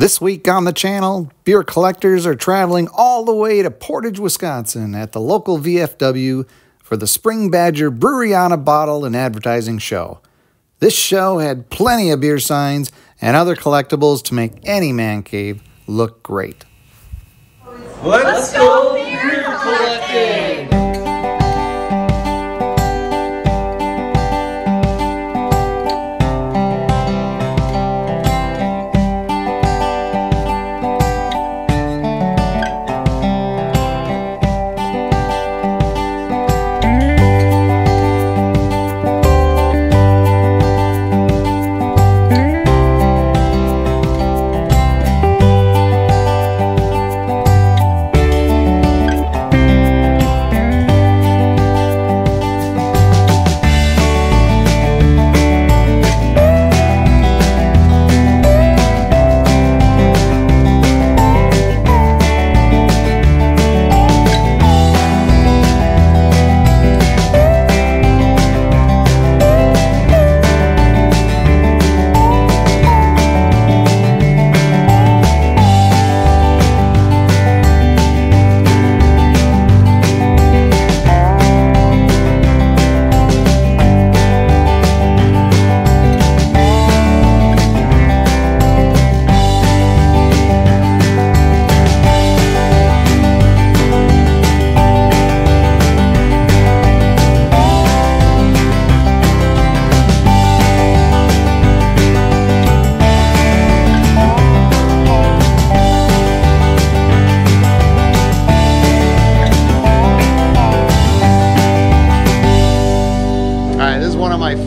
This week on the channel, beer collectors are traveling all the way to Portage, Wisconsin at the local VFW for the Spring Badger Breweriana Bottle and Advertising Show. This show had plenty of beer signs and other collectibles to make any man cave look great. Let's go beer collecting!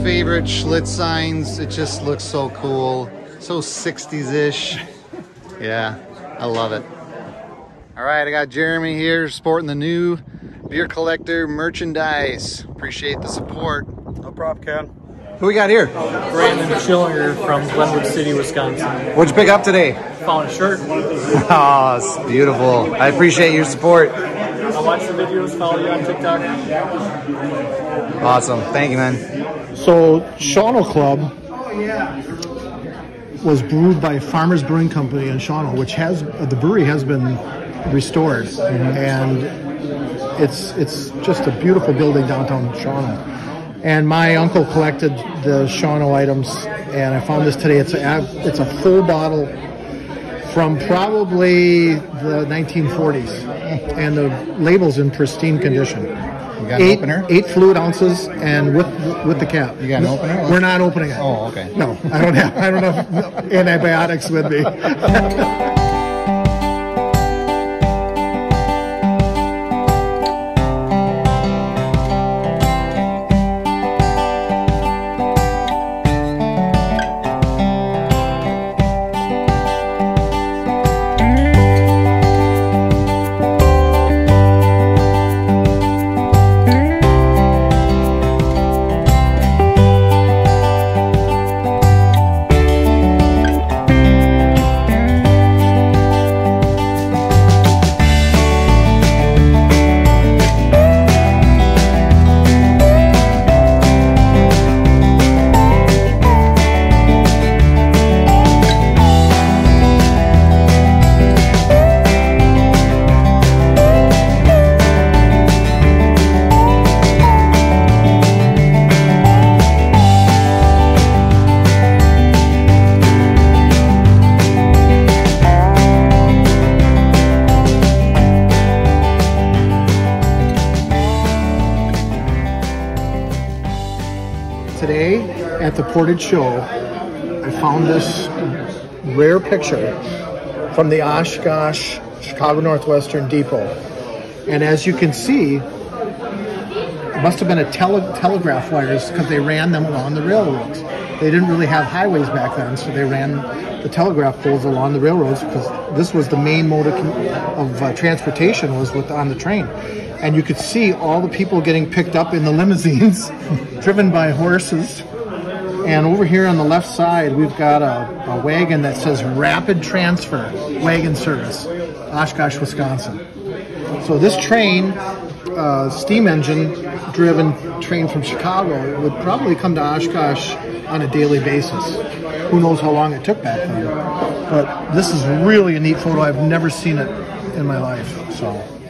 Favorite Schlitz signs. It just looks so cool, so 60s-ish. Yeah, I love it. All right, I got Jeremy here sporting the new beer collector merchandise. Appreciate the support. No problem, Ken. Who we got here? Brandon Schillinger from Glenwood City, Wisconsin. What'd you pick up today? Found a shirt. Oh, it's beautiful. I appreciate your support. I watch the videos, follow you on TikTok. Awesome. Thank you, man. So Shawano Club was brewed by Farmers Brewing Company in Shawano, which has uh, the brewery has been restored, and it's it's just a beautiful building downtown Shawano. And my uncle collected the Shawano items, and I found this today. It's a it's a full bottle from probably the 1940s, and the label's in pristine condition. You got an eight, opener? eight fluid ounces, and with with the cap. You got an opener? We're not opening it. Oh, okay. No, I don't have. I don't have antibiotics with me. at the Portage Show, I found this rare picture from the Oshkosh Chicago Northwestern Depot. And as you can see, it must have been a tele- telegraph wires because they ran them along the railroads. They didn't really have highways back then, so they ran the telegraph poles along the railroads because this was the main mode of, of uh, transportation was with on the train. And you could see all the people getting picked up in the limousines, driven by horses. And over here on the left side, we've got a, a wagon that says Rapid Transfer Wagon Service, Oshkosh, Wisconsin. So this train, uh, steam engine driven train from Chicago, would probably come to Oshkosh on a daily basis. who knows how long it took back then. But this is really a neat photo. I've never seen it in my life. So.